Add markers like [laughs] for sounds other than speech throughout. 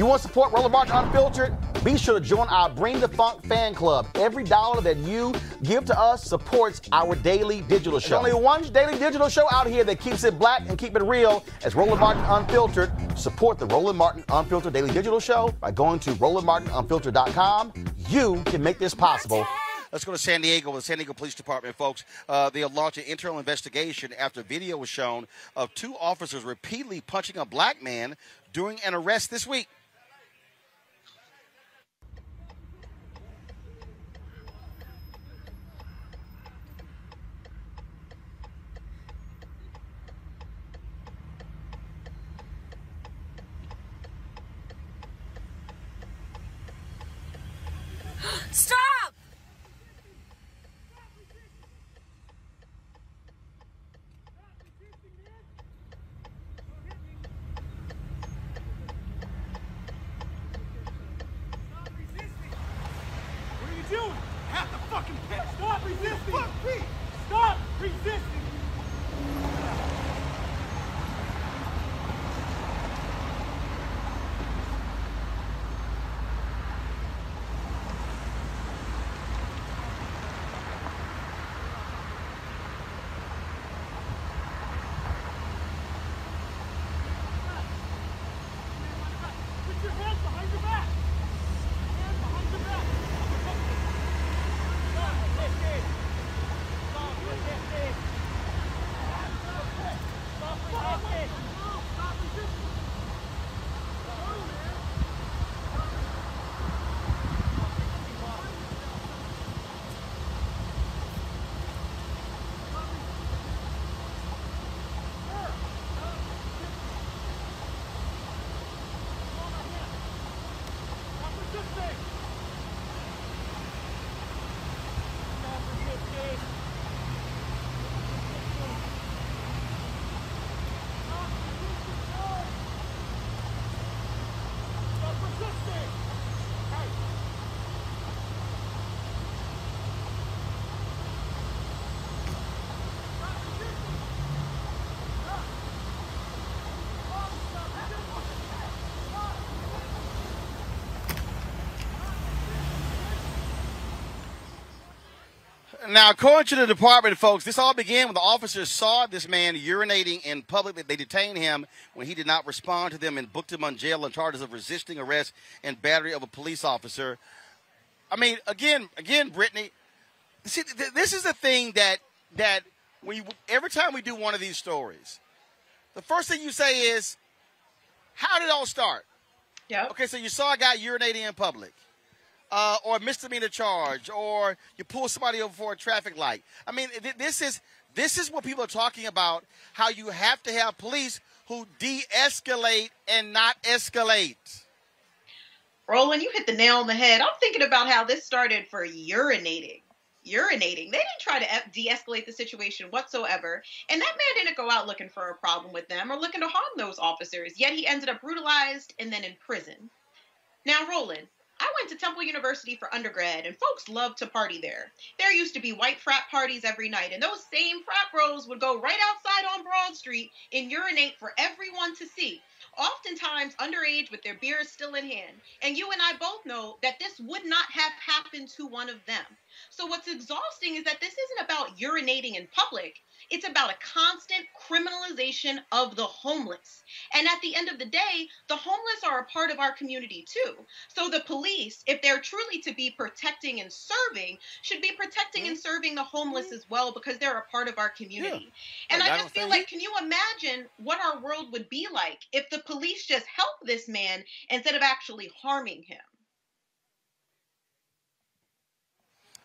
You want to support Roland Martin Unfiltered? Be sure to join our Bring the Funk fan club. Every dollar that you give to us supports our daily digital show. There's only one daily digital show out here that keeps it black and keep it real as Roland Martin Unfiltered. Support the Roland Martin Unfiltered Daily Digital Show by going to RolandMartinUnfiltered.com. You can make this possible. Let's go to San Diego with the San Diego Police Department, folks. Uh, they launched an internal investigation after video was shown of two officers repeatedly punching a black man during an arrest this week. [gasps] Stop! What are you doing? Have the fucking pit. Stop resisting. Fuck me. Stop resisting. Put your hands behind your back. Hands behind your back. Stop resisting. Stop resisting. Stop resisting. Stop resisting. Stop resisting. Stop resisting. Stop resisting. Hey. Now, according to the department, folks, this all began when the officers saw this man urinating in public. They detained him when he did not respond to them and booked him on jail on charges of resisting arrest and battery of a police officer. I mean, again, again, Brittany, see, th- this is the thing that that when you, every time we do one of these stories, the first thing you say is, "How did it all start?" Yeah. Okay, so you saw a guy urinating in public, uh, or a misdemeanor charge, or you pull somebody over for a traffic light. I mean, th- this is this is what people are talking about. How you have to have police who de-escalate and not escalate. Roland, you hit the nail on the head. I'm thinking about how this started for urinating. Urinating. They didn't try to de escalate the situation whatsoever. And that man didn't go out looking for a problem with them or looking to harm those officers. Yet he ended up brutalized and then in prison. Now, Roland, I went to Temple University for undergrad, and folks loved to party there. There used to be white frat parties every night, and those same frat bros would go right outside on Broad Street and urinate for everyone to see oftentimes underage with their beers still in hand. And you and I both know that this would not have happened to one of them. So what's exhausting is that this isn't about urinating in public. It's about a constant criminalization of the homeless. And at the end of the day, the homeless are a part of our community too. So the police, if they're truly to be protecting and serving, should be protecting and serving the homeless as well because they're a part of our community. Yeah. And Like, I just feel like, can you imagine what our world would be like if the police just helped this man instead of actually harming him?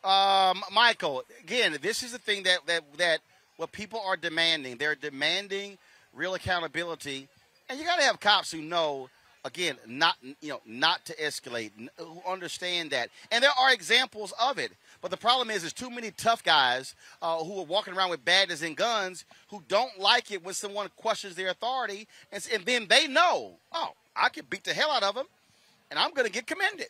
Um, Michael, again, this is the thing that that that what people are demanding. They're demanding real accountability, and you got to have cops who know, again, not you know not to escalate, who understand that. And there are examples of it. But the problem is, there's too many tough guys uh, who are walking around with badges and guns who don't like it when someone questions their authority, and, and then they know, oh, I can beat the hell out of them, and I'm going to get commended.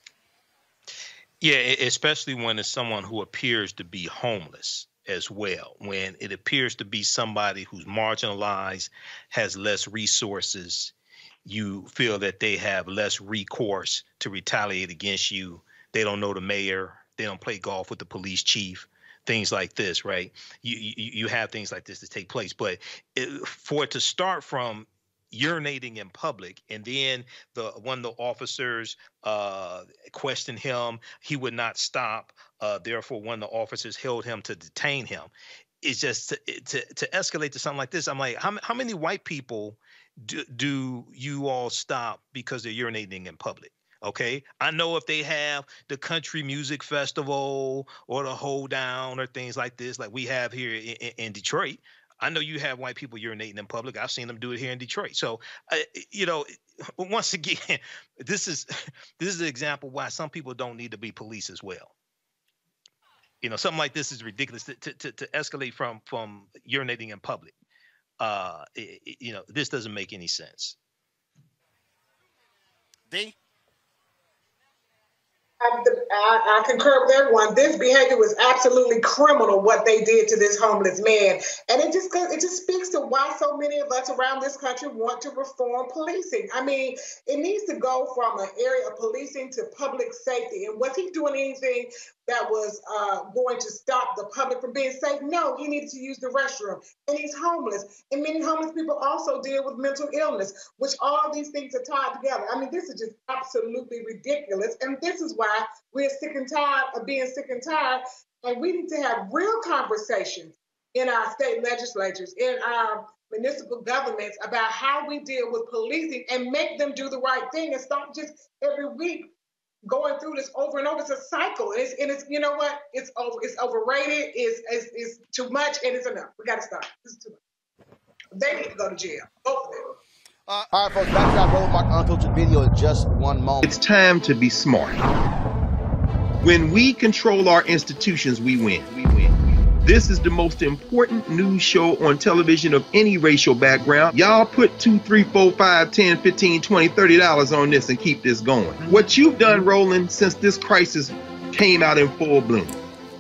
Yeah, especially when it's someone who appears to be homeless as well. When it appears to be somebody who's marginalized, has less resources, you feel that they have less recourse to retaliate against you. They don't know the mayor. They don't play golf with the police chief. Things like this, right? You you, you have things like this to take place, but it, for it to start from urinating in public and then the one the officers uh questioned him he would not stop uh therefore one of the officers held him to detain him it's just to, to, to escalate to something like this i'm like how, how many white people do, do you all stop because they're urinating in public? Okay. I know if they have the country music festival or the Hoedown or things like this, like we have here in, in Detroit. I know you have white people urinating in public. I've seen them do it here in Detroit. So, uh, you know, [laughs] once again, [laughs] this is [laughs] this is an example why some people don't need to be police as well. You know, something like this is ridiculous to, to, to escalate from from urinating in public uh, it, you know, this doesn't make any sense. D. I, I, concur with everyone. This behavior was absolutely criminal. What they did to this homeless man, and it just it just speaks to why so many of us around this country want to reform policing. I mean, it needs to go from an area of policing to public safety. And was he doing anything that was uh, going to stop the public from being safe. No, he needed to use the restroom. And he's homeless. And many homeless people also deal with mental illness, which all these things are tied together. I mean, this is just absolutely ridiculous. And this is why we're sick and tired of being sick and tired. And we need to have real conversations in our state legislatures, in our municipal governments about how we deal with policing and make them do the right thing and stop just every week going through this over and over. It's a cycle. It's, and it's you know what? It's over. It's overrated. It's, it's, it's too much, and it's enough. We got to stop. This is too much. They need to go to jail. Both of them. Uh, All right, folks. Back to our Roland Martin Unfiltered video in just one moment. It's time to be smart. When we control our institutions, we win. This is the most important news show on television of any racial background. Y'all put two, three, four, five, 10, 15, 20, 30 dollars on this and keep this going. Mm-hmm. What you've done, Roland, since this crisis came out in full bloom.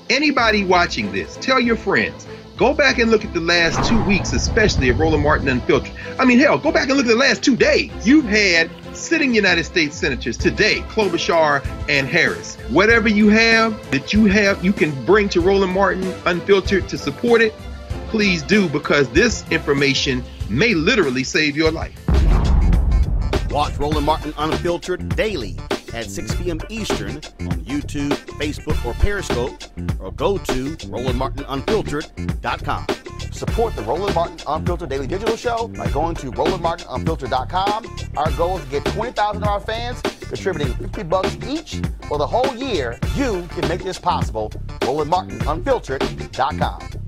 Anybody watching this, tell your friends. Go back and look at the last two weeks, especially of Roland Martin Unfiltered. I mean, hell, go back and look at the last two days. You've had sitting United States senators today, Klobuchar and Harris. Whatever you have that you have, you can bring to Roland Martin Unfiltered to support it, please do because this information may literally save your life. Watch Roland Martin Unfiltered daily at 6 p.m. Eastern on YouTube, Facebook, or Periscope, or go to RolandMartinUnfiltered.com. Support the Roland Martin Unfiltered Daily Digital Show by going to RolandMartinUnfiltered.com. Our goal is to get 20,000 of our fans contributing 50 bucks each for the whole year. You can make this possible. RolandMartinUnfiltered.com.